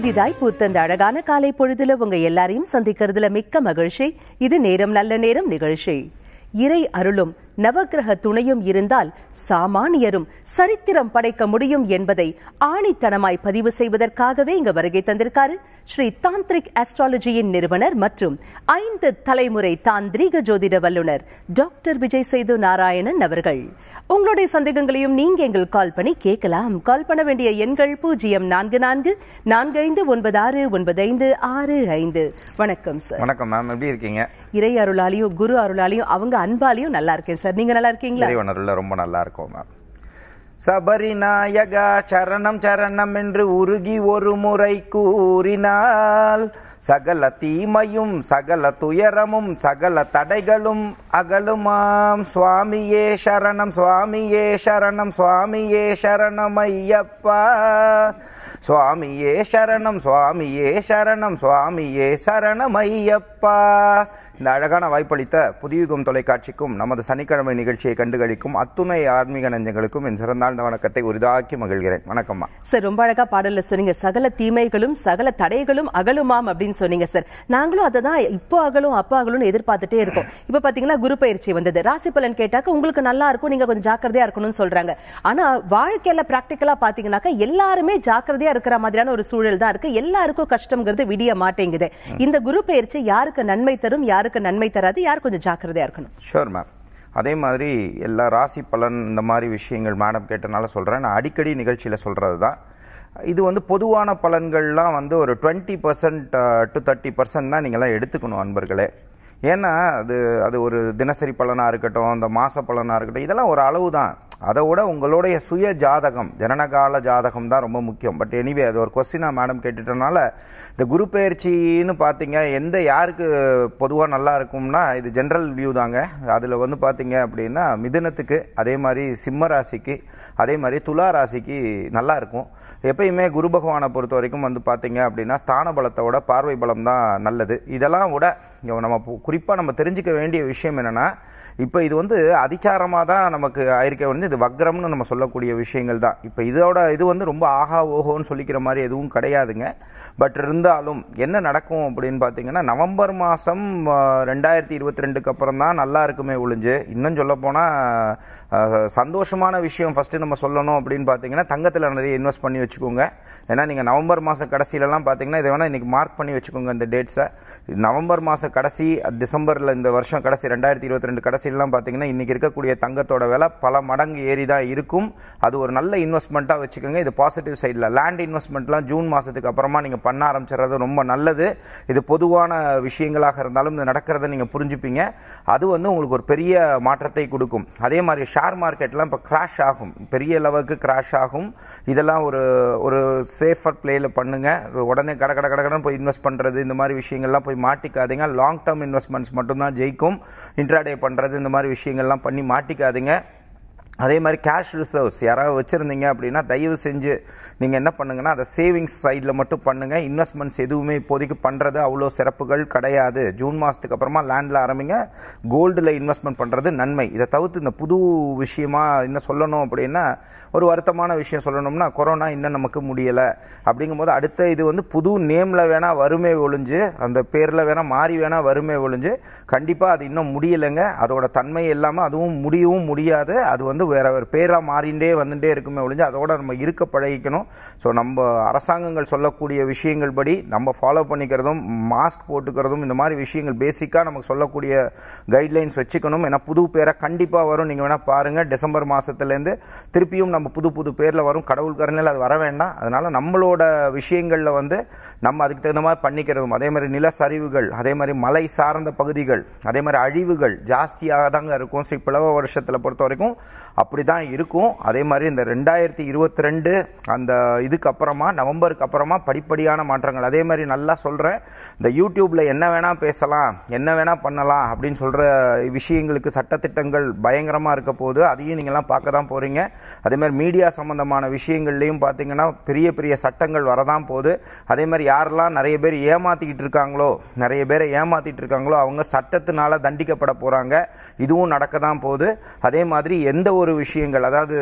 புதிதாய் பூத்த இந்த அழகான காலை பொழுதுல உங்க எல்லாரையும் சந்திக்கிறதுல மிக்க மகிழ்ச்சி. இது நேரம் நல்ல நேரம் நிகழ்ச்சி. இறை அருளும் நவக்கிரக துணையும் இருந்தால் சாமானியரும் சரித்திரம் படைக்க முடியும் என்பதை ஆணித்தனமாய் பதிவு செய்வதற்காகவே இங்க வருகை தந்திருக்காரு. ஸ்ரீ தாந்திரிக் அஸ்ட்ராலஜியின் நிறுவனர் மற்றும் ஐந்து தலைமுறை தாந்திரீக ஜோதிட வல்லுனர் டாக்டர் விஜய் சேது நாராயணன் அவர்கள். உங்களுடைய சந்தேகங்களையும் நீங்க எங்கள் கால் பண்ணி கேட்கலாம். கால் பண்ண வேண்டிய எண்கள் பூஜ்ஜியம் நான்கு நான்கு நான்கு ஐந்து ஒன்பது ஆறு ஒன்பது ஐந்து ஆறு ஐந்து. வணக்கம் சார் வணக்கம் மேம் எப்படி இருக்கீங்க? இறை அருளாலையும் குரு அருளாலையும் அவங்க அன்பாலையும் நல்லா இருக்கேன் சார். நீங்க நல்லா இருக்கீங்களா? இறைவனருள்ள ரொம்ப நல்லா இருக்கும் மேம் சபரிநாயகா சரணம் சரணம் என்று உருகி ஒரு முறை கூறினால் சகல தீமையும் சகல துயரமும் சகல தடைகளும் அகலுமாம். சுவாமியே சரணம் சுவாமியே சரணம் சுவாமியே சரணம் ஐயப்பா சுவாமியே சரணம் சுவாமியே சரணம் சுவாமியே சரணம் ஐயப்பா இந்த அழகான வாய்ப்பளித்த புதியுகம் தொலைக்காட்சிக்கும் நமது சனிக்கிழமை நிகழ்ச்சியை கண்டுகளிக்கும் அத்துணை ஆன்மீக நெஞ்சங்களுக்கும் என் சிறந்தாழ்ந்த வணக்கத்தை உரிதாக்கி மகிழ்கிறேன். வணக்கம்மா. சார் ரொம்ப அழகா பாடல சொன்னீங்க. சகல தீமைகளும் சகல தடைகளும் அகலுமாம் அப்படின்னு சொன்னீங்க சார். நாங்களும் அதை தான் இப்போ அகலும் அப்போ அகலும்னு எதிர்பார்த்துட்டே இருக்கோம். இப்ப பாத்தீங்கன்னா குரு பயிற்சி வந்தது. ராசி பலன் கேட்டாக்க உங்களுக்கு நல்லா இருக்கும் நீங்க கொஞ்சம் ஜாக்கிரதையா இருக்கணும்னு சொல்றாங்க. ஆனா வாழ்க்கையில பிராக்டிக்கலா பாத்தீங்கன்னாக்க எல்லாருமே ஜாக்கிரதையா இருக்கிற மாதிரியான ஒரு சூழல் தான் இருக்கு. எல்லாருக்கும் கஷ்டம்ங்கிறது விடிய மாட்டேங்குது. இந்த குரு பயிற்சி யாருக்கு நன்மை தரும் யாருக்கு நன்மை தராது யார் கொஞ்சம் ஜாக்கிரதையா இருக்கணும். ஷோர் மேம் அதே மாதிரி எல்லா ராசி பலன் இந்த மாதிரி விஷயங்கள் மேடம் கேட்டனால சொல்கிறேன் நான் அடிக்கடி நிகழ்ச்சியில் சொல்கிறது தான் இது வந்து பொதுவான பலன்கள்லாம் வந்து ஒரு twenty percent to thirty percent தான் நீங்கள்லாம் எடுத்துக்கணும் அன்பர்களே. ஏன்னா அது அது ஒரு தினசரி பலனாக இருக்கட்டும் இந்த மாத பலனாக இருக்கட்டும் இதெல்லாம் ஒரு அளவு தான் அதை விட உங்களுடைய சுய ஜாதகம் ஜனனகால ஜாதகம் தான் ரொம்ப முக்கியம். பட் எனிவே அது ஒரு கொஸ்டினாக மேடம் கேட்டுட்டனால இந்த குரு பயிற்சின்னு பார்த்தீங்க எந்த யாருக்கு பொதுவாக நல்லா இருக்கும்னா இது ஜென்ரல் வியூ தாங்க. அதில் வந்து பார்த்தீங்க அப்படின்னா மிதுனத்துக்கு அதே மாதிரி சிம்ம ராசிக்கு அதே மாதிரி துலா ராசிக்கு நல்லா இருக்கும். எப்பயுமே குரு பகவானை பொறுத்த வரைக்கும் வந்து பார்த்தீங்க அப்படின்னா ஸ்தான பலத்தை விட பார்வை பலம் தான் நல்லது. இதெல்லாம் விட நம்ம குறிப்பாக நம்ம தெரிஞ்சுக்க வேண்டிய விஷயம் என்னென்னா இப்போ இது வந்து அதிச்சாரமாக தான் நமக்கு ஆயிருக்க வந்து இது வக்ரம்னு நம்ம சொல்லக்கூடிய விஷயங்கள் தான். இப்போ இதோட இது வந்து ரொம்ப ஆஹா ஓஹோன்னு சொல்லிக்கிற மாதிரி எதுவும் கிடையாதுங்க. பட் இருந்தாலும் என்ன நடக்கும் அப்படின்னு பார்த்தீங்கன்னா நவம்பர் மாதம் ரெண்டாயிரத்தி இருபத்தி ரெண்டுக்கு அப்புறம் தான் நல்லா இருக்குமே ஒழிஞ்சு இன்னும் சொல்லப்போனால் சந்தோஷமான விஷயம் ஃபஸ்ட்டு நம்ம சொல்லணும் அப்படின்னு பார்த்தீங்கன்னா தங்கத்தில் நிறைய இன்வெஸ்ட் பண்ணி வச்சுக்கோங்க. ஏன்னா நீங்கள் நவம்பர் மாதம் கடைசியிலலாம் பார்த்தீங்கன்னா இதை வேணால் இன்றைக்கி மார்க் பண்ணி வச்சுக்கோங்க இந்த டேட்ஸை நவம்பர் மாத கடைசி டிசம்பரில் இந்த வருஷம் கடைசி ரெண்டாயிரத்தி இருபத்தி ரெண்டு கடைசியிலாம் பார்த்தீங்கன்னா இன்றைக்கி இருக்கக்கூடிய தங்கத்தோட விலை பல மடங்கு ஏறி தான் இருக்கும். அது ஒரு நல்ல இன்வெஸ்ட்மெண்ட்டாக வச்சுக்கோங்க. இது பாசிட்டிவ் சைடில் லேண்ட் இன்வெஸ்ட்மெண்ட்லாம் ஜூன் மாதத்துக்கு அப்புறமா நீங்கள் பண்ண ஆரம்பிச்சிடுறது ரொம்ப நல்லது. இது பொதுவான விஷயங்களாக இருந்தாலும் இது நடக்கிறத நீங்கள் புரிஞ்சுப்பீங்க. அது வந்து உங்களுக்கு ஒரு பெரிய மாற்றத்தை கொடுக்கும். அதே மாதிரி ஷேர் மார்க்கெட்லாம் இப்போ கிராஷ் ஆகும். பெரிய லெவலுக்கு கிராஷ் ஆகும். இதெல்லாம் ஒரு ஒரு சேஃபர் பிளேயில் பண்ணுங்கள் உடனே கட கட கடன்னு போய் இன்வெஸ்ட் பண்ணுறது இந்த மாதிரி விஷயங்கள்லாம் போய் மாட்டிக்காதீங்க. லாங் டேர்ம் இன்வெஸ்ட்மெண்ட்ஸ் மட்டும்தான் ஜெயிக்கும். இன்ட்ராடே பண்ணுறது இந்த மாதிரி விஷயங்கள்லாம் பண்ணி மாட்டிக்காதீங்க. அதே மாதிரி கேஷ் ரிசர்வ்ஸ் யாராவது வச்சுருந்தீங்க அப்படின்னா தயவு செஞ்சு நீங்கள் என்ன பண்ணுங்கன்னா அதை சேவிங்ஸ் சைடில் மட்டும் பண்ணுங்கள் இன்வெஸ்ட்மெண்ட்ஸ் எதுவுமே இப்போதைக்கு பண்ணுறது அவ்வளோ சிறப்புகள் கிடையாது. ஜூன் மாதத்துக்கு அப்புறமா லேண்டில் ஆரம்பிங்க. கோல்டில் இன்வெஸ்ட்மெண்ட் பண்ணுறது நன்மை. இதை தவிர்த்து இந்த புது விஷயமா என்ன சொல்லணும் அப்படின்னா ஒரு வருத்தமான விஷயம் சொல்லணும்னா கொரோனா இன்னும் நமக்கு முடியலை. அப்படிங்கும்போது அடுத்த இது வந்து புது நேமில் வேணால் வறுமை ஒழிஞ்சு அந்த பேரில் வேணால் மாறி வேணால் வறுமை ஒழிஞ்சு கண்டிப்பாக அது இன்னும் முடியலைங்க. அதோட தன்மை இல்லாமல் அதுவும் முடியவும் முடியாது. அது வந்து வேற ஒரு பேராக மாறிண்டே வந்துட்டே இருக்குமே ஒழிஞ்சு அதோட நம்ம இருக்க பழகிக்கணும். ஸோ நம்ம அரசாங்கங்கள் சொல்லக்கூடிய விஷயங்கள் படி நம்ம ஃபாலோ பண்ணிக்கிறதும் மாஸ்க் போட்டுக்கிறதும் இந்த மாதிரி விஷயங்கள் பேசிக்காக நமக்கு சொல்லக்கூடிய கைட்லைன்ஸ் வச்சுக்கணும். ஏன்னா புது பேரை கண்டிப்பாக வரும். நீங்கள் வேணால் பாருங்கள் டிசம்பர் மாதத்துலேருந்து திருப்பியும் நம்ம புது புது பேரில் வரும். கடவுள் கருணையில் அது வர வேண்டாம். அதனால் நம்மளோட விஷயங்களில் வந்து நம்ம அதுக்கு தகுந்த மாதிரி பண்ணிக்கிறதும். அதே மாதிரி நிலச்சரிவுகள் அதே மாதிரி மலை சார்ந்த பகுதிகள் அதே மாதிரி அழிவுகள் ஜாஸ்தியாக தாங்க இருக்கும் ஸோ பிளவ வருஷத்தில் பொறுத்த வரைக்கும் அப்படி தான் இருக்கும். அதே மாதிரி இந்த ரெண்டாயிரத்தி இருபத்தி ரெண்டு அந்த இதுக்கு அப்புறமா நவம்பருக்கு அப்புறமா படிப்படியான மாற்றங்கள். அதே மாதிரி நல்லா சொல்கிறேன் இந்த யூடியூப்பில் என்ன வேணால் பேசலாம் என்ன வேணால் பண்ணலாம் அப்படின்னு சொல்கிற விஷயங்களுக்கு சட்டத்திட்டங்கள் பயங்கரமாக இருக்க போது அதையும் நீங்கள்லாம் பார்க்க தான் போகிறீங்க அதே மாதிரி மீடியா சம்மந்தமான விஷயங்கள்லையும் பார்த்தீங்கன்னா பெரிய பெரிய சட்டங்கள் வரதான் போகுது. அதே மாதிரி யாரெல்லாம் நிறைய பேர் ஏமாற்றிக்கிட்டு இருக்காங்களோ நிறைய பேரை ஏமாற்றிட்டு இருக்காங்களோ அவங்க சட்டத்தினால தண்டிக்கப்பட போகிறாங்க இதுவும் நடக்க தான் போகுது. அதே மாதிரி எந்த ஒரு விஷயங்கள். அதாவது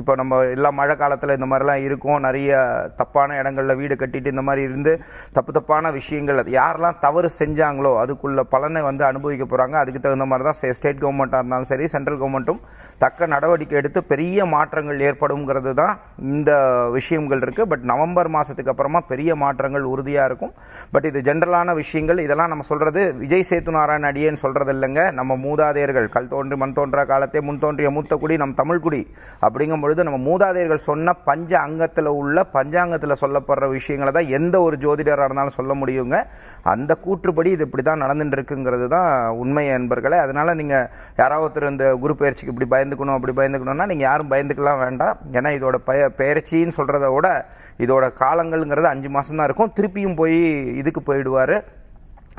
இப்போ நம்ம எல்லாம் மழை காலத்தில் இந்த மாதிரிலாம் இருக்கும். நிறைய தப்பான இடங்கள்ல வீடு கட்டிட்டு இந்த மாதிரி இருந்து தப்பு தப்பான விஷயங்கள். அது யாரெல்லாம் தவறு செஞ்சாங்களோ அதுக்குள்ள பலனை வந்து அனுபவிக்க போகிறாங்க அதுக்கு தகுந்த மாதிரி தான் ஸ்டேட் கவர்மெண்ட்டாக இருந்தாலும் சரி சென்ட்ரல் கவர்மெண்ட்டும் தக்க நடவடிக்கை எடுத்து பெரிய மாற்றங்கள் ஏற்படுங்கிறது தான் இந்த விஷயங்கள் இருக்குது பட் நவம்பர் மாதத்துக்கு அப்புறமா பெரிய மாற்றங்கள் உறுதியாக இருக்கும். பட் இது ஜென்ரலான விஷயங்கள். இதெல்லாம் நம்ம சொல்கிறது விஜய் சேத்து நாராயண அடியேன்னு சொல்கிறது இல்லைங்க. நம்ம மூதாதையர்கள் கல் தோன்றி மண் தோன்றா காலத்தே முன் தோன்றிய மூத்த குடி நம் தமிழ்குடி அப்படிங்கும் பொழுது நம்ம மூதாதையர்கள் சொன்ன பஞ்ச அங்கத்தில் உள்ள பஞ்சாங்கத்தில் சொல்லப்படுற விஷயங்களை தான் எந்த ஒரு ஜோதிடராக இருந்தாலும் சொல்ல முடியுங்க. அந்த கூற்றுப்படி இது இப்படி தான் நடந்துட்டு இருக்குங்கிறது தான் உண்மை என்பர்களே அதனால் நீங்கள் யாராவது ஒருத்தர் இந்த குரு பயிற்சிக்கு இப்படி பயந்துக்கணும் அப்படி பயந்துக்கணும்னா நீங்கள் யாரும் பயந்துக்கலாம் வேண்டாம். ஏன்னா இதோட பய பயிற்சின்னு சொல்கிறத விட இதோட காலங்கள்ங்கிறது அஞ்சு மாதம் தான் இருக்கும். திருப்பியும் போய் இதுக்கு போயிடுவார்.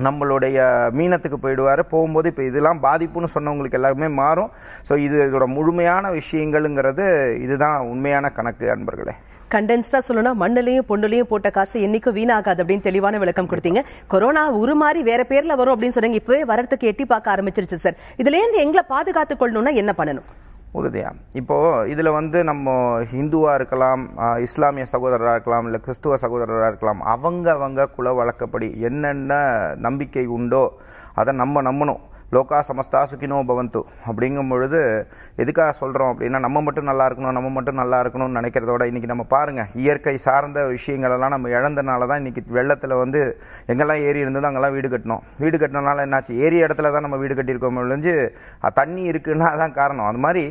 நம்மளுடைய மீனத்துக்கு போயிடுவார். போகும்போது இப்போ இதெல்லாம் பாதிப்புன்னு சொன்னவங்களுக்கு எல்லாருமே மாறும். ஸோ இது இதோட முழுமையான விஷயங்கள்ங்கிறது இதுதான் உண்மையான கணக்கு அன்பர்களே. கண்டென்ஸ்டா சொல்லணும்னா மண்ணிலையும் பொண்ணுலையும் போட்ட காசு என்னைக்கும் வீணாகாது அப்படின்னு தெளிவான விளக்கம் கொடுத்தீங்க. கொரோனா உருமாறி வேற பேர்ல வரும் அப்படின்னு சொன்னீங்க. இப்பவே வரத்துக்கு எட்டி பார்க்க ஆரம்பிச்சிருச்சு சார் இதுல இருந்து எங்களை பாதுகாத்துக் கொள்ளணும்னா என்ன பண்ணணும்? உறுதியாக இப்போ இதில் வந்து நம்ம ஹிந்துவாக இருக்கலாம் இஸ்லாமிய சகோதரராக இருக்கலாம் இல்லை கிறிஸ்துவ சகோதரராக இருக்கலாம் அவங்க அவங்க குல வழக்கப்படி என்னென்ன நம்பிக்கை உண்டோ அதை நம்ம நம்பணும். லோகா சமஸ்தா சுக்கினோ பவந்து. அப்படிங்கும் பொழுது எதுக்காக சொல்கிறோம் அப்படின்னா நம்ம மட்டும் நல்லா இருக்கணும் நம்ம மட்டும் நல்லா இருக்கணும்னு நினைக்கிறதோட இன்றைக்கி நம்ம பாருங்கள் இயற்கை சார்ந்த விஷயங்களெல்லாம் நம்ம இழந்தனால தான் இன்றைக்கி வெள்ளத்தில் வந்து எங்கெல்லாம் ஏரி இருந்ததோ அங்கெல்லாம் வீடு கட்டினோம். வீடு கட்டினனால என்னாச்சு? ஏரி இடத்துல தான் நம்ம வீடு கட்டியிருக்கோம் ஒழிஞ்சு தண்ணி இருக்குன்னா தான் காரணம். அது மாதிரி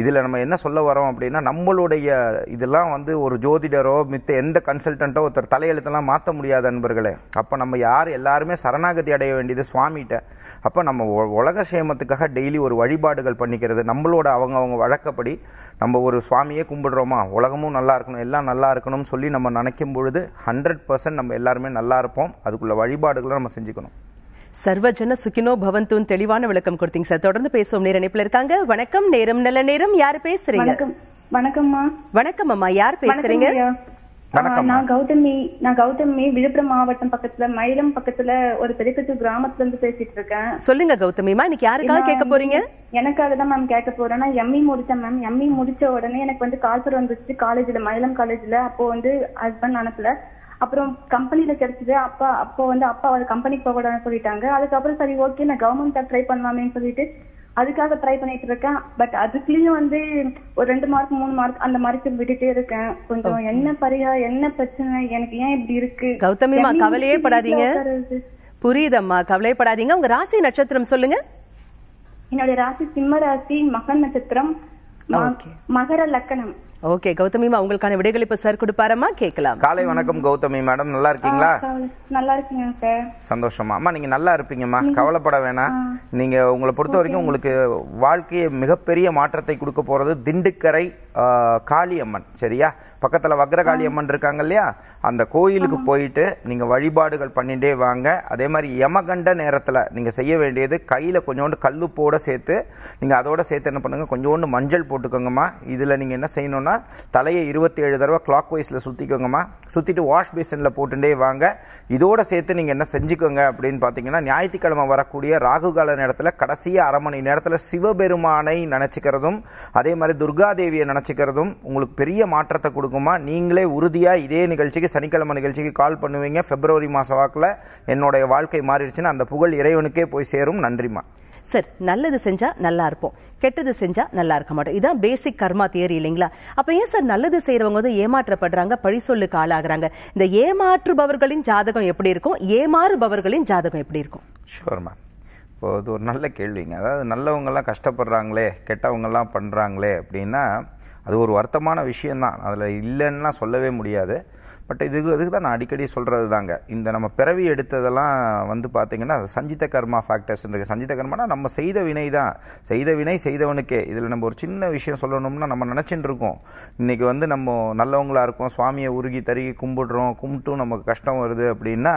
இதில் நம்ம என்ன சொல்ல வரோம் அப்படின்னா நம்மளுடைய இதெல்லாம் வந்து ஒரு ஜோதிடரோ மித்த எந்த கன்சல்டண்ட்டோ ஒருத்தர் தலையெழுத்தெல்லாம் மாற்ற முடியாத நண்பர்களே அப்போ நம்ம யார் எல்லாருமே சரணாகதி அடைய வேண்டியது சுவாமிகிட்ட. அப்போ நம்ம உலக சேமத்துக்காக டெய்லி ஒரு வழிபாடுகள் பண்ணிக்கிறது நம்மளோட அவங்க அவங்க வழக்கப்படி நம்ம ஒரு சுவாமியே கும்பிடுறோமா? உலகமும் நல்லா இருக்கணும் எல்லாம் நல்லா இருக்கணும்னு சொல்லி நம்ம நினைக்கும் பொழுது ஹண்ட்ரட் பர்சன்ட் நம்ம எல்லாருமே நல்லா இருப்போம். அதுக்குள்ள வழிபாடுகளை நம்ம செஞ்சுக்கணும். சர்வஜன சுகினோ பவந்துன்னு தெளிவான விளக்கம் கொடுத்தீங்க சார். தொடர்ந்து பேசுவோம். நேர இணைப்புல இருக்காங்க. வணக்கம். நேரம் நல்ல நேரம். யார் பேசுறீங்க? வணக்கம். வணக்கம்மா. வணக்கம் அம்மா யார் பேசுறீங்க? நான் கௌதமி நான் கௌதமி விழுப்புரம் மாவட்டம் பக்கத்துல மயிலம் பக்கத்துல ஒரு பெரியக்கத்தூர் கிராமத்துல இருந்து பேசிட்டு இருக்கேன். சொல்லுங்க கௌதமிமா இன்னைக்கு யாருக்காக கேட்க போறீங்க? எனக்காக தான் மேம் கேட்க போறேன். நான் எம்இ முடிச்சேன் மேம் எம்இ முடிச்ச உடனே எனக்கு வந்து கால்பர் வந்துச்சு காலேஜ்ல மயிலம் காலேஜ்ல அப்போ வந்து ஹஸ்பண்ட் அனுப்பல. அப்புறம் கம்பெனில கிடைச்சது. அப்பா அப்போ வந்து அப்பா வந்து கம்பெனிக்கு போக கூடாதுன்னு சொல்லிட்டாங்க. அதுக்கப்புறம் சரி ஓகே நான் கவர்மெண்ட் ட்ரை பண்ணலாமேன்னு சொல்லிட்டு அதுக்காக ட்ரை பண்ணிட்டு இருக்கேன். பட் அதுக்குள்ளயும் வந்து ஒரு ரெண்டு மார்க் மூணு மார்க் அந்த மாதிரி விட்டுட்டே இருக்கேன். கொஞ்சம் என்ன பரியா என்ன பிரச்சனை எனக்கு ஏன் இப்படி இருக்கு? கௌதமிமா, கவலையே படாதீங்க. புரியுதம்மா கவலைப்படாதீங்க உங்க ராசி நட்சத்திரம் சொல்லுங்க. என்னுடைய ராசி சிம்ம ராசி மகன் நட்சத்திரம். மகர லக்கணம். ஓகே கௌதமிமா உங்களுக்கான விடைகள் இப்ப சார் கொடுப்பாரம்மா? கேட்கலாம். காலை வணக்கம் கௌதமி மேடம். நல்லா இருக்கீங்களா? நல்லா இருக்கீங்க சார் சந்தோஷமா அம்மா நீங்க நல்லா இருப்பீங்கம்மா. கவலைப்பட வேணாம் நீங்க உங்களை பொறுத்த வரைக்கும் உங்களுக்கு வாழ்க்கையை மிகப்பெரிய மாற்றத்தை கொடுக்க போறது திண்டுக்கரை காளியம்மன். சரியா? பக்கத்துல வக்ரகாளி அம்மன் இருக்காங்க இல்லையா? அந்த கோயிலுக்கு போயிட்டு நீங்க வழிபாடுகள் பண்ணிட்டே வாங்க. அதே மாதிரி யமகண்ட நேரத்துல நீங்க செய்ய வேண்டியது கையில கொஞ்சோண்டு கல்லுப்போட சேர்த்து நீங்க அதோட சேர்த்து என்ன பண்ணுங்க? கொஞ்சோண்டு மஞ்சள் போட்டுக்கோங்கம்மா. இதுல நீங்க என்ன செய்யணும்னா தலையை இருபத்தி ஏழு தடவை கிளாக் வைஸ்ல சுத்திக்கோங்கம்மா. சுத்திட்டு வாஷ் பேசின்ல போட்டுட்டே வாங்க. இதோட சேர்த்து நீங்க என்ன செஞ்சுக்கோங்க அப்படின்னு பாத்தீங்கன்னா ஞாயிற்றுக்கிழமை வரக்கூடிய ராகுகால நேரத்துல கடைசியா அரை மணி நேரத்துல சிவபெருமானை நினைச்சுக்கிறதும் அதே மாதிரி துர்காதேவியை நினைச்சுக்கிறதும் உங்களுக்கு பெரிய மாற்றத்தை கொடுக்குமா நீங்களே உறுதியா இதே நிகழ்ச்சிக்கு சனிக்கிழமை நிகழ்ச்சிக்கு கால் பண்ணுவீங்க. பிப்ரவரி மாச வாக்குல என்னுடைய வாழ்க்கை மாறிடுச்சுன்னா அந்த புகழ் இறைவனுக்கே போய் சேரும். நன்றிமா சார் நல்லது செஞ்சா நல்லா இருப்போம். கெட்டது செஞ்சா நல்லா இருக்க மாட்டோம். இதான் பேசிக் கர்மா தியரி இல்லைங்களா? அப்ப ஏன் சார் நல்லது செய்யறவங்க வந்து ஏமாற்றப்படுறாங்க பழி சொல்லுக்கு ஆளாகிறாங்க? இந்த ஏமாற்றுபவர்களின் ஜாதகம் எப்படி இருக்கும்? ஏமாறுபவர்களின் ஜாதகம் எப்படி இருக்கும்? ஷுவர் மேம் இப்போ இது ஒரு நல்ல கேள்விங்க. அதாவது நல்லவங்கெல்லாம் கஷ்டப்படுறாங்களே கெட்டவங்கெல்லாம் பண்ணுறாங்களே அப்படின்னா அது ஒரு வருத்தமான விஷயந்தான் அதில் இல்லைன்னா சொல்லவே முடியாது. பட் இதுக்கு இதுக்கு தான் நான் அடிக்கடி சொல்கிறது தாங்க இந்த நம்ம பிறவி எடுத்ததெல்லாம் வந்து பார்த்திங்கன்னா சஞ்சித கர்மா ஃபேக்டர்ஸ் இருக்குது சஞ்சித கர்மானா நம்ம செய்த வினை தான். செய்த வினை செய்தவனுக்கே. இதில் நம்ம ஒரு சின்ன விஷயம் சொல்லணும்னா நம்ம நினச்சிட்டு இருக்கோம். இன்றைக்கி வந்து நம்ம நல்லவங்களா இருக்கோம். சுவாமியை உருகி தருகி கும்பிடுறோம். கும்பிட்டும் நமக்கு கஷ்டம் வருது அப்படின்னா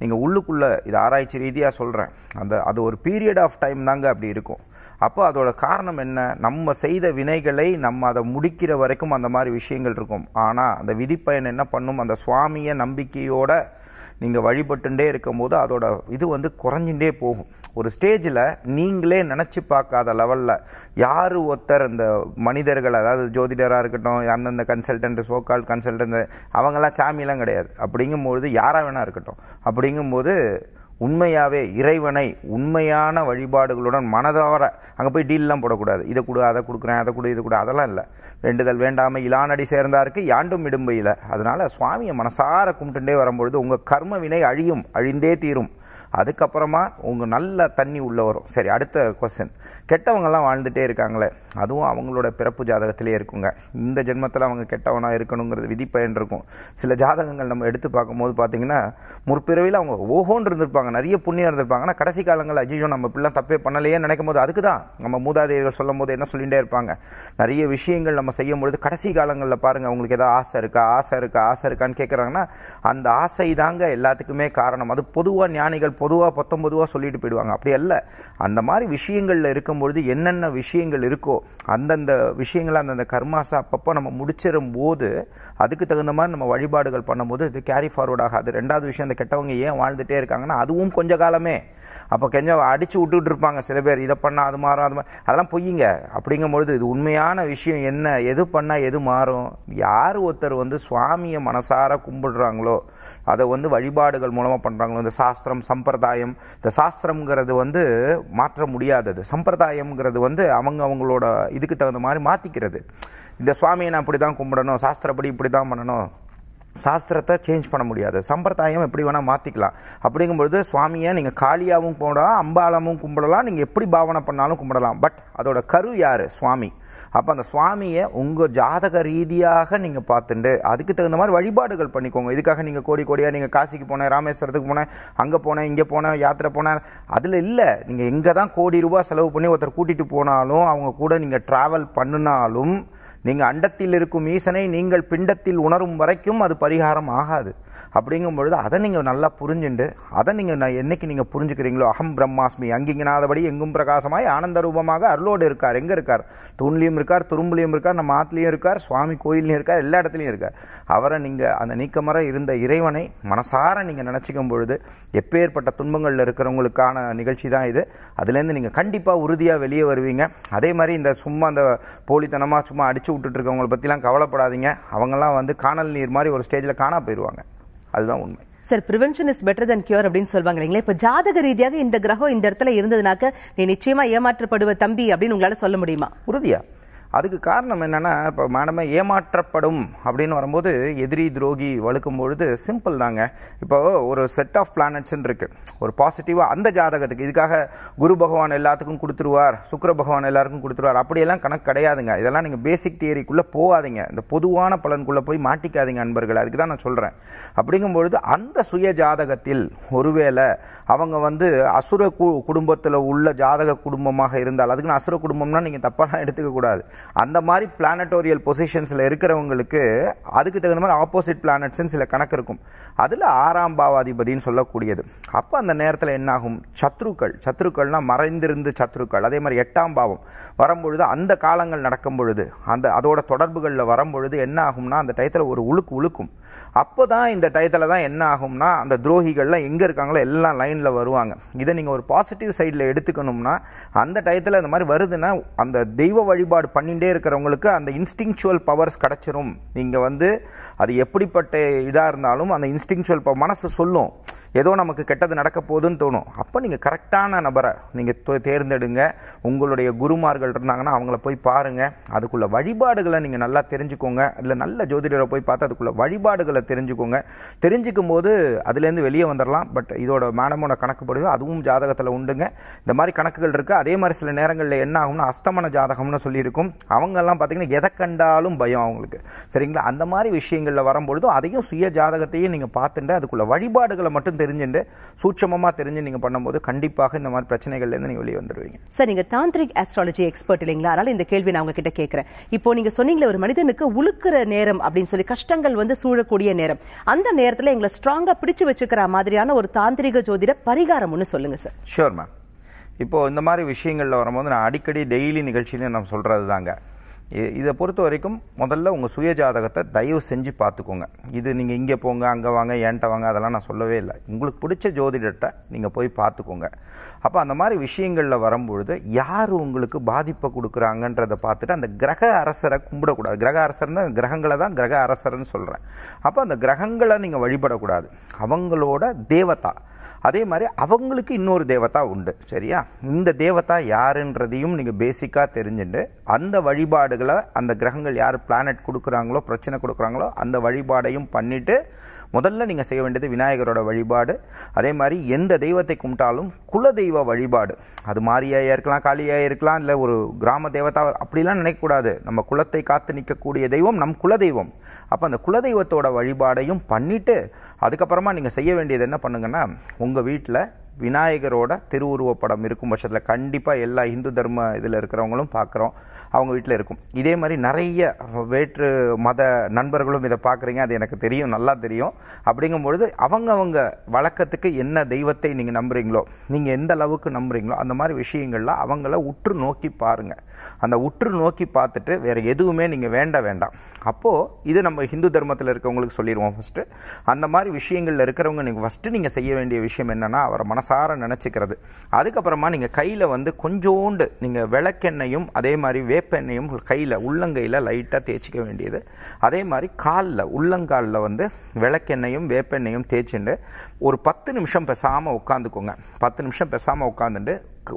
நீங்கள் உள்ளுக்குள்ளே இது ஆராய்ச்சி ரீதியாக சொல்கிறேன் அந்த அது ஒரு பீரியட் ஆஃப் டைம் தாங்க அப்படி இருக்கும். அப்போ அதோட காரணம் என்ன? நம்ம செய்த வினைகளை நம்ம அதை முடிக்கிற வரைக்கும் அந்த மாதிரி விஷயங்கள் இருக்கும். ஆனால் அந்த விதிப்பயன் என்ன பண்ணும்? அந்த சுவாமியை நம்பிக்கையோட நீங்கள் வழிபட்டுட்டே இருக்கும்போது அதோட இது வந்து குறைஞ்சுட்டே போகும். ஒரு ஸ்டேஜில் நீங்களே நினச்சி பார்க்காத லெவலில் யார் ஒருத்தர் இந்த மனிதர்கள் அதாவது ஜோதிடராக இருக்கட்டும் அந்தந்த கன்சல்டன்ட் சோக்கால் கன்சல்டன்ட் அவங்கெல்லாம் சாமியெல்லாம் கிடையாது. அப்படிங்கும்போது யாராக வேணா இருக்கட்டும். அப்படிங்கும்போது உண்மையாகவே இறைவனை உண்மையான வழிபாடுகளுடன் மனதார அங்கே போய் டீல்லாம் போடக்கூடாது. இதை கொடு அதை கொடுக்குறேன் அதை கொடு இது கொடு அதெல்லாம் இல்லை. வேண்டுதல் வேண்டாமை இலானடி சேர்ந்தாருக்கு யாண்டும் இடும்பையில் அதனால் சுவாமியை மனசார கும்பிட்டுட்டே வரும்பொழுது உங்கள் கர்ம வினை அழியும் அழிந்தே தீரும். அதுக்கப்புறமா உங்கள் நல்ல தண்ணி உள்ளே வரும். சரி அடுத்த கொஸ்டின் கெட்டவங்கெல்லாம் வாழ்ந்துகிட்டே இருக்காங்களே அதுவும் அவங்களோட பிறப்பு ஜாதகத்திலே இருக்குங்க. இந்த ஜென்மத்தில் அவங்க கெட்டவனாக இருக்கணுங்கிறது விதிப்பயன் இருக்கும் சில ஜாதகங்கள் நம்ம எடுத்து பார்க்கும்போது பார்த்தீங்கன்னா முற்பிறவியில் அவங்க ஓஹோன்னு இருந்திருப்பாங்க நிறைய புண்ணியம் இருந்திருப்பாங்க. ஆனால் கடைசி காலங்களில் அஜிஜோ நம்ம பிள்ளை தப்பே பண்ணலையே நினைக்கும் போது அதுக்கு தான் நம்ம மூதாதையர்கள் சொல்லும் போது என்ன சொல்லிகிட்டே இருப்பாங்க. நிறைய விஷயங்கள் நம்ம செய்யும் பொழுது கடைசி காலங்களில் பாருங்கள் அவங்களுக்கு ஏதாவது ஆசை இருக்கா ஆசை இருக்கா ஆசை இருக்கான்னு கேட்குறாங்கன்னா அந்த ஆசை தாங்க எல்லாத்துக்குமே காரணம். அது பொதுவாக ஞானிகள் பொதுவாக பொத்தம் பொதுவாக சொல்லிட்டு போயிடுவாங்க. அப்படி அல்ல. அந்த மாதிரி விஷயங்களில் இருக்கும் பொழுது என்னென்ன விஷயங்கள் இருக்கோ அந்தந்த விஷயங்களை அந்தந்த கர்மாசா அப்பப்போ நம்ம முடிச்சிடும் போது அதுக்கு தகுந்த மாதிரி நம்ம வழிபாடுகள் பண்ணும்போது இது கேரி ஃபார்வர்ட் ஆகாது. ரெண்டாவது விஷயம் இந்த கெட்டவங்க ஏன் வாழ்ந்துட்டே இருக்காங்கன்னா அதுவும் கொஞ்ச காலமே. அப்போ கொஞ்சம் அடித்து விட்டுட்டு இருப்பாங்க சில பேர். இதை பண்ணால் அது மாறும் அது மாதிரி அதெல்லாம் பொய்யுங்க அப்படிங்கும்பொழுது இது உண்மையான விஷயம் என்ன எது பண்ணால் எது மாறும்? யார் ஒருத்தர் வந்து சுவாமியை மனசார கும்பிடுறாங்களோ அதை வந்து வழிபாடுகள் மூலமாக பண்ணுறாங்களோ இந்த சாஸ்திரம் சம்பிரதாயம் இந்த சாஸ்திரம்ங்கிறது வந்து மாற்ற முடியாதது. சம்பிரதாயம்ங்கிறது வந்து அவங்க அவங்களோட இதுக்கு தகுந்த மாதிரி மாற்றிக்கிறது இந்த சுவாமியை நான் இப்படி தான் கும்பிடணும் சாஸ்திரப்படி இப்படி தான் பண்ணணும். சாஸ்திரத்தை சேஞ்ச் பண்ண முடியாது. சம்பிரதாயம் எப்படி வேணால் மாற்றிக்கலாம் அப்படிங்கும்பொழுது சுவாமியை நீங்கள் காளியாகவும் கும்பிடலாம் அம்பாலமும் கும்பிடலாம் நீங்கள் எப்படி பாவனை பண்ணாலும் கும்பிடலாம். பட் அதோட கரு யார்? சுவாமி. அப்போ அந்த சுவாமியை உங்கள் ஜாதக ரீதியாக நீங்கள் பார்த்துட்டு அதுக்கு தகுந்த மாதிரி வழிபாடுகள் பண்ணிக்கோங்க. இதுக்காக நீங்கள் கோடி கோடியாக நீங்கள் காசிக்கு போனேன் ராமேஸ்வரத்துக்கு போனேன் அங்கே போனேன் இங்கே போனேன் யாத்திரை போனேன். அதில் இல்லை. நீங்கள் எங்கே தான் கோடி ரூபா செலவு பண்ணி ஒருத்தர் கூட்டிகிட்டு போனாலும் அவங்க கூட நீங்கள் ட்ராவல் பண்ணினாலும் நீங்கள் அண்டத்தில் இருக்கும் ஈசனை நீங்கள் பிண்டத்தில் உணரும் வரைக்கும் அது பரிகாரம் ஆகாது. அப்படிங்கும்பொழுது அதை நீங்கள் நல்லா புரிஞ்சுண்டு அதை நீங்கள் நான் என்னைக்கு நீங்கள் புரிஞ்சுக்கிறீங்களோ அகம் பிரம்மாஸ்மி அங்கிங்கனாதபடி எங்கும் பிரகாசமாய் ஆனந்த ரூபமாக அருளோடு இருக்கார். எங்கே இருக்கார்? தூண்லையும் இருக்கார் துரும்புலையும் இருக்கார் நம்ம ஆற்றுலையும் இருக்கார் சுவாமி கோயிலையும் இருக்கார் எல்லா இடத்துலையும் இருக்கார். அவரை நீங்கள் அந்த நீக்கமர இருந்த இறைவனை மனசார நீங்கள் நினச்சிக்கும் பொழுது எப்பேற்பட்ட துன்பங்களில் இருக்கிறவங்களுக்கான நிகழ்ச்சி தான் இது. அதுலேருந்து நீங்கள் கண்டிப்பாக உறுதியாக வெளியே வருவீங்க. அதே மாதிரி இந்த சும்மா அந்த போலித்தனமாக சும்மா அடிச்சு விட்டுட்டு இருக்கவங்களை பற்றிலாம் கவலைப்படாதீங்க. அவங்கெல்லாம் வந்து காணல் நீர் மாதிரி ஒரு ஸ்டேஜில் காணா போயிடுவாங்க அதுதான் உண்மை. Sir prevention is better than cure அப்படின்னு சொல்லுவாங்க இல்லைங்களா? இப்ப ஜாதக ரீதியாக இந்த கிரகம் இந்த இடத்துல இருந்ததுனாக்க நீ நிச்சயமா ஏமாற்றப்படுவ தம்பி அப்படின்னு உங்களால சொல்ல முடியுமா? உறுதியா? அதுக்கு காரணம் என்னென்னா இப்போ மேடமே ஏமாற்றப்படும் அப்படின்னு வரும்போது எதிரி துரோகி வழுக்கும் பொழுது சிம்பிள் தாங்க. இப்போ ஒரு செட் ஆஃப் பிளானட்ஸ்ன்னு இருக்குது ஒரு பாசிட்டிவாக அந்த ஜாதகத்துக்கு. இதுக்காக குரு பகவான் எல்லாத்துக்கும் கொடுத்துருவார் சுக்கர பகவான் எல்லாருக்கும் கொடுத்துருவார். அப்படியெல்லாம் கணக்கு கிடையாதுங்க. இதெல்லாம் நீங்கள் பேசிக் தியரிக்குள்ளே போகாதீங்க. இந்த பொதுவான பலனுக்குள்ளே போய் மாட்டிக்காதீங்க அன்பர்கள். அதுக்கு தான் நான் சொல்கிறேன் அப்படிங்கும்பொழுது அந்த சுய ஜாதகத்தில் ஒருவேளை அவங்க வந்து அசுர கு குடும்பத்தில் உள்ள ஜாதக குடும்பமாக இருந்தால் அதுக்குன்னு அசுர குடும்பம்னா நீங்கள் தப்பாலாம் எடுத்துக்கக்கூடாது அந்த மாதிரி பிளானட்டோரியல் பொசிஷன்ஸில் இருக்கிறவங்களுக்கு அதுக்கு தகுந்த மாதிரி ஆப்போசிட் பிளானட்ஸ்னு சில கணக்கு இருக்கும். அதில் ஆறாம் பாவாதிபதின்னு சொல்லக்கூடியது. அப்போ அந்த நேரத்தில் என்னாகும்? சத்ருக்கள். சத்ருக்கள்னால் மறைந்திருந்து சத்ருக்கள். அதே மாதிரி எட்டாம் பாவம். வரும்பொழுது அந்த காலங்கள் நடக்கும் பொழுது அந்த அதோட தொடர்புகளில் வரும்பொழுது என்ன ஆகும்னா அந்த டயத்தில் ஒரு உழுக்கு உழுக்கும். அப்போ தான் இந்த டயத்தில் தான் என்ன ஆகும்னா அந்த துரோகிகள்லாம் எங்கே இருக்காங்களோ எல்லாம் லைனில் வருவாங்க. இதை நீங்கள் ஒரு பாசிட்டிவ் சைடில் எடுத்துக்கணும்னா அந்த டயத்தில் இந்த மாதிரி வருதுன்னா அந்த தெய்வ வழிபாடு பண்ணிகிட்டே இருக்கிறவங்களுக்கு அந்த இன்ஸ்டிங்சுவல் பவர்ஸ் கிடச்சிரும். நீங்கள் வந்து அது எப்படிப்பட்ட இதாக இருந்தாலும் அந்த இன்ஸ்டிங்சுவல் மனசு சொல்லும். ஏதோ நமக்கு கெட்டது நடக்க போகுதுன்னு தோணும். அப்போ நீங்கள் கரெக்டான நபரை நீங்கள் தேர்ந்தெடுங்க. உங்களுடைய குருமார்கள் இருந்தாங்கன்னா அவங்கள போய் பாருங்கள் அதுக்குள்ள வழிபாடுகளை நீங்கள் நல்லா தெரிஞ்சுக்கோங்க. அதில் நல்ல ஜோதிடரை போய் பார்த்து அதுக்குள்ள வழிபாடுகளை தெரிஞ்சுக்கோங்க. தெரிஞ்சுக்கும் போது அதுலேருந்து வெளியே வந்துடலாம் பட் இதோட மேனமோட கணக்குப்படுது அதுவும் ஜாதகத்தில் உண்டுங்க. இந்த மாதிரி கணக்குகள் இருக்குது அதே மாதிரி சில நேரங்களில் என்ன ஆகும்னா அஸ்தமன ஜாதகம்னு சொல்லியிருக்கும். அவங்கெல்லாம் பார்த்தீங்கன்னா எதை கண்டாலும் பயம் அவங்களுக்கு. சரிங்களா? அந்த மாதிரி விஷயங்களில் வரும்பொழுதும் அதையும் சுய ஜாதகத்தையும் நீங்கள் பார்த்துட்டு அதுக்குள்ள வழிபாடுகளை மட்டும் தெரிஞ்சுட்டு சூட்சமமாக தெரிஞ்சு நீங்கள் பண்ணும்போது கண்டிப்பாக இந்த மாதிரி பிரச்சனைகள்லேருந்து நீங்கள் வெளியே வந்துடுவீங்க சார் நீங்க தாந்திரிக் ஆஸ்ட்ராலஜி எக்ஸ்பர்ட் இல்லைங்களா? அதனால இந்த கேள்வி நான் உங்ககிட்ட கேட்கிறேன். இப்போ நீங்க சொன்னீங்களே ஒரு மனிதனுக்கு உழுக்கிற நேரம் அப்படின்னு சொல்லி கஷ்டங்கள் வந்து சூழக்கூடிய நேரம். அந்த நேரத்துல எங்களை ஸ்ட்ராங்கா பிடிச்சு வச்சுக்கிற மாதிரியான ஒரு தாந்திரிக ஜோதிட பரிகாரம் ஒன்று சொல்லுங்க சார் ஷூர் மேம் இப்போ இந்த மாதிரி விஷயங்களில் வரும்போது நான் அடிக்கடி டெய்லி நிகழ்ச்சியிலையும் நான் சொல்கிறது தாங்க இதை பொறுத்த வரைக்கும் முதல்ல உங்கள் சுய ஜாதகத்தை தயவு செஞ்சு பார்த்துக்கோங்க. இது நீங்கள் இங்கே போங்க அங்கே வாங்க ஏன்ட்ட வாங்க அதெல்லாம் நான் சொல்லவே இல்லை. உங்களுக்கு பிடிச்ச ஜோதிடத்தை நீங்கள் போய் பார்த்துக்கோங்க. அப்போ அந்த மாதிரி விஷயங்களில் வரும்பொழுது யார் உங்களுக்கு பாதிப்பை கொடுக்குறாங்கன்றதை பார்த்துட்டு அந்த கிரக அரசரை கும்பிடக்கூடாது. கிரக அரசர்னா கிரகங்களை தான் கிரக அரசர்னு சொல்கிறேன் அப்போ அந்த கிரகங்களை நீங்கள் வழிபடக்கூடாது. அவங்களோட தேவதா அதே மாதிரி அவங்களுக்கு இன்னொரு தேவதா உண்டு. சரியா? இந்த தேவதா யாருன்றதையும் நீங்கள் பேசிக்காக தெரிஞ்சுட்டு அந்த வழிபாடுகளை அந்த கிரகங்கள் யார் பிளானட் கொடுக்குறாங்களோ பிரச்சனை கொடுக்குறாங்களோ அந்த வழிபாடையும் பண்ணிவிட்டு முதல்ல நீங்கள் செய்ய வேண்டியது விநாயகரோட வழிபாடு. அதே மாதிரி எந்த தெய்வத்தை கும்பிட்டாலும் குலதெய்வ வழிபாடு. அது மாரியாக இருக்கலாம் காளியாக இருக்கலாம் இல்லை ஒரு கிராம தேவதா அப்படிலாம் நினைக்கக்கூடாது. நம்ம குலத்தை காத்து நிற்கக்கூடிய தெய்வம் நம் குலதெய்வம். அப்போ அந்த குலதெய்வத்தோட வழிபாடையும் பண்ணிவிட்டு அதுக்கப்புறமா நீங்கள் செய்ய வேண்டியது என்ன பண்ணுங்கன்னா உங்கள் வீட்டில் விநாயகரோட திருவுருவப்படம் இருக்கும் பட்சத்தில் கண்டிப்பாக எல்லா இந்து தர்ம இதில் இருக்கிறவங்களும் பார்க்குறோம் அவங்க வீட்டில் இருக்கும். இதே மாதிரி நிறைய வேற்று மத நண்பர்களும் இதை பார்க்குறீங்க அது எனக்கு தெரியும் நல்லா தெரியும். அப்படிங்கும்பொழுது அவங்க அவங்க வழக்கத்துக்கு என்ன தெய்வத்தை நீங்கள் நம்புகிறீங்களோ நீங்கள் எந்த அளவுக்கு நம்புகிறீங்களோ அந்த மாதிரி விஷயங்கள்லாம் அவங்கள உற்று நோக்கி பாருங்கள் அந்த உற்று நோக்கி பார்த்துட்டு வேறு எதுவுமே நீங்கள் வேண்ட வேண்டாம் அப்போது இது நம்ம ஹிந்து தர்மத்தில் இருக்கவங்களுக்கு சொல்லிடுவோம் ஃபஸ்ட்டு அந்த மாதிரி விஷயங்களில் இருக்கிறவங்க நீங்கள் ஃபஸ்ட்டு நீங்கள் செய்ய வேண்டிய விஷயம் என்னென்னா அவரை மனசார நினச்சிக்கிறது. அதுக்கப்புறமா நீங்கள் கையில் வந்து கொஞ்சோண்டு நீங்கள் விளக்கெண்ணையும் அதே மாதிரி வேப்பெண்ணையும் கையில் உள்ளங்கையில் லைட்டாக தேய்ச்சிக்க வேண்டியது. அதே மாதிரி காலில் உள்ளங்காலில் வந்து விளக்கெண்ணையும் வேப்பெண்ணையும் தேய்ச்சிண்டு ஒரு பத்து நிமிஷம் பேசாமல் உட்காந்துக்கோங்க. பத்து நிமிஷம் பேசாமல் உட்காந்துட்டு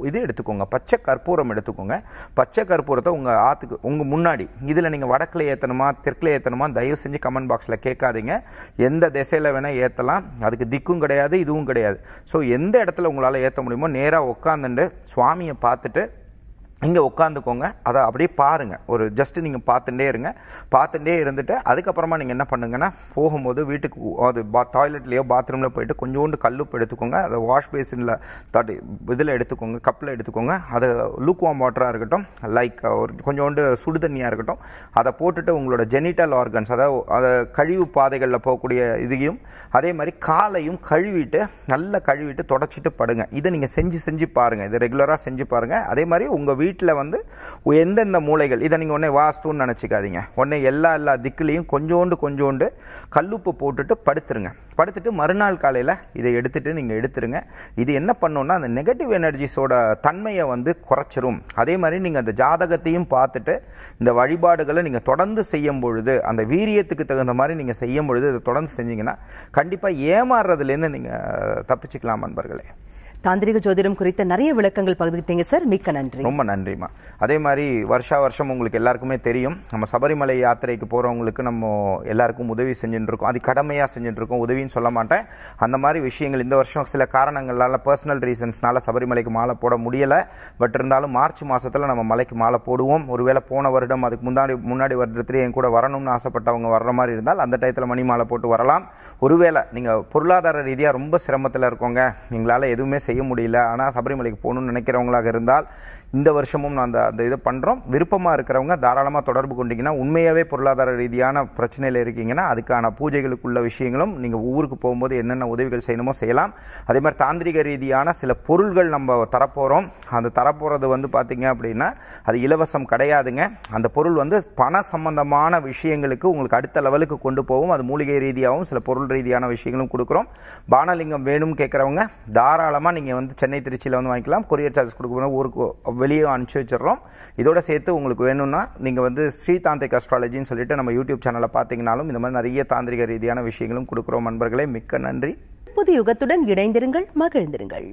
இது எடுத்துக்கோங்க. பச்சை கற்பூரம் எடுத்துக்கோங்க. பச்சை கற்பூரத்தை உங்கள் ஆற்றுக்கு உங்கள் முன்னாடி இதில் நீங்கள் வடக்கில் ஏற்றணுமா தெற்கில் ஏற்றணுமா தயவு செஞ்சு கமெண்ட் பாக்ஸில் கேட்காதீங்க. எந்த திசையில் வேணால் ஏற்றலாம் அதுக்கு திக்கும் கிடையாது இதுவும் கிடையாது. ஸோ எந்த இடத்துல உங்களால் ஏற்ற முடியுமோ நேராக உட்காந்துட்டு சுவாமியை பார்த்துட்டு இங்கே உட்காந்துக்கோங்க அதை அப்படியே பாருங்கள் ஒரு ஜஸ்ட்டு நீங்கள் பார்த்துட்டே இருங்க. பார்த்துட்டே இருந்துட்டு அதுக்கப்புறமா நீங்கள் என்ன பண்ணுங்கன்னா போகும்போது வீட்டுக்கு அது பா டாய்லெட்லேயோ பாத்ரூமில் போயிட்டு கொஞ்சோண்டு கல்லுப்பு எடுத்துக்கோங்க. அதை வாஷ் பேசினில் தட்டி இதில் எடுத்துக்கோங்க கப்பில் எடுத்துக்கோங்க. அது லூக்வாம் வாட்டராக இருக்கட்டும் லைக் ஒரு கொஞ்சோண்டு சுடு தண்ணியாக இருக்கட்டும். அதை போட்டுட்டு உங்களோட ஜெனிட்டல் ஆர்கன்ஸ் அதாவது அதை கழிவு பாதைகளில் போகக்கூடிய இதையும் அதே மாதிரி காலையும் கழுவிட்டு நல்லா கழுவிட்டு தொடச்சிட்டு படுங்க. இதை நீங்கள் செஞ்சு செஞ்சு பாருங்கள் இதை ரெகுலராக செஞ்சு பாருங்கள் அதே மாதிரி உங்கள் வீட்டில் வந்து எந்தெந்த மூலைகள் இதை நீங்கள் உடனே வாஸ்துன்னு நினச்சிக்காதீங்க. உடனே எல்லா எல்லா திக்குலேயும் கொஞ்சோண்டு கொஞ்சோண்டு கல்லுப்பு போட்டுட்டு படுத்துருங்க. படுத்துட்டு மறுநாள் காலையில் இதை எடுத்துகிட்டு நீங்கள் எடுத்துருங்க. இது என்ன பண்ணுன்னா அந்த நெகட்டிவ் எனர்ஜிஸோட தன்மையை வந்து குறைச்சிரும். அதே மாதிரி நீங்கள் அந்த ஜாதகத்தையும் பார்த்துட்டு இந்த வழிபாடுகளை நீங்கள் தொடர்ந்து செய்யும் பொழுது அந்த வீரியத்துக்கு தகுந்த மாதிரி நீங்கள் செய்யும் பொழுது இதை தொடர்ந்து செஞ்சீங்கன்னா கண்டிப்பாக ஏமாறுறதுலேருந்து நீங்கள் தப்பிச்சுக்கலாம் நண்பர்களே தாந்திரிக ஜோதிடம் குறித்த நிறைய விளக்கங்கள் பகிர்ந்துட்டீங்க சார். மிக்க நன்றி. ரொம்ப நன்றிம்மா. அதே மாதிரி வருஷா வருஷம் உங்களுக்கு எல்லாருக்குமே தெரியும். நம்ம சபரிமலை யாத்திரைக்கு போகிறவங்களுக்கு நம்ம எல்லாருக்கும் உதவி செஞ்சுட்டு இருக்கோம் அது கடமையாக செஞ்சுட்டு இருக்கோம் உதவின்னு சொல்ல மாட்டேன். அந்த மாதிரி விஷயங்கள் இந்த வருஷம் சில காரணங்களால பர்சனல் ரீசன்ஸ்னால சபரிமலைக்கு மாலை போட முடியலை. பட் இருந்தாலும் மார்ச் மாசத்துல நம்ம மலைக்கு மாலை போடுவோம். ஒருவேளை போன வருடம் அதுக்கு முன்னாடி முன்னாடி வருடத்துலேயே என் கூட வரணும்னு ஆசைப்பட்டவங்க வர்ற மாதிரி இருந்தால் அந்த டயத்தில் மணி மாலை போட்டு வரலாம். ஒருவேளை நீங்கள் பொருளாதார ரீதியாக ரொம்ப சிரமத்தில் இருக்கோங்க. எங்களால் எதுவுமே செய்ய முடியல. ஆனால் சபரிமலைக்கு போகணும்னு நினைக்கிறவங்களாக இருந்தால் இந்த வருஷமும் நான் அந்த அந்த இதை பண்ணுறோம் விருப்பமாக இருக்கிறவங்க தாராளமாக தொடர்பு கொண்டீங்கன்னா உண்மையாகவே பொருளாதார ரீதியான பிரச்சனையில் இருக்கீங்கன்னா அதுக்கான பூஜைகளுக்குள்ள விஷயங்களும் நீங்கள் ஊருக்கு போகும்போது என்னென்ன உதவிகள் செய்யணுமோ செய்யலாம். அதே மாதிரி தாந்திரிக ரீதியான சில பொருள்கள் நம்ம தரப்போகிறோம் அந்த தரப்போகிறது வந்து பார்த்தீங்க அப்படின்னா அது இலவசம் கிடையாதுங்க. அந்த பொருள் வந்து பண சம்பந்தமான விஷயங்களுக்கு உங்களுக்கு அடுத்த லெவலுக்கு கொண்டு போகும். அது மூலிகை ரீதியாகவும் சில பொருள் ரீதியான விஷயங்களும் கொடுக்குறோம். பானலிங்கம் வேணும்னு கேட்குறவங்க தாராளமாக நீங்கள் வந்து சென்னை திருச்சியில் வந்து வாங்கிக்கலாம். கொரியர் சார்ஜ் கொடுக்கணும் ஊருக்கு வெளியே அனுப்பிச்சி வச்சிடுறோம். இதோட சேர்த்து உங்களுக்கு வேணும்னா நீங்கள் வந்து ஸ்ரீதாந்திக் அஸ்ட்ராலஜின்னு சொல்லிட்டு நம்ம யூடியூப் சேனலை பார்த்தீங்கனாலும் இந்த மாதிரி நிறைய தாந்திரிக ரீதியான விஷயங்களும் கொடுக்குறோம். நண்பர்களே மிக்க நன்றி. புது யுகத்துடன் இணைந்திருங்கள் மகிழ்ந்திருங்கள்.